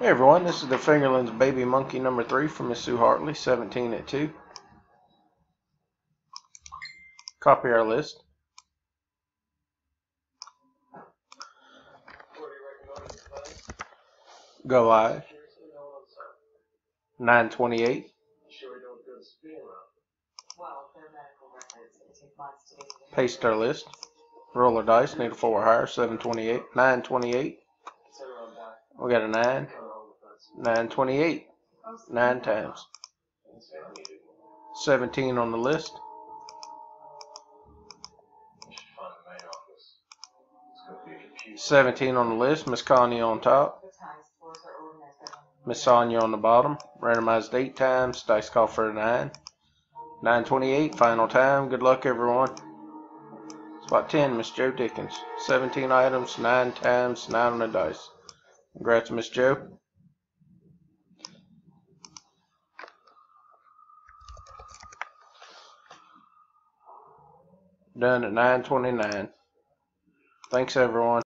Hey everyone, this is the Fingerlings Baby Monkey number three from Miss Sue Hartley, 17 at 2. Copy our list. Go live. 928. Paste our list. Roll our dice. Need a four higher. 728. 928. We got a 9. 928. 9 times. 17 on the list. Seventeen on the list. Miss Connie on top. Miss Sonia on the bottom. Randomized eight times. Dice call for a nine. Nine twenty-eight. Final time. Good luck, everyone. Spot ten. Miss Joe Dickens. Seventeen items. Nine times. Nine on the dice. Congrats, Miss Joe. Done at nine twenty-nine. Thanks, everyone.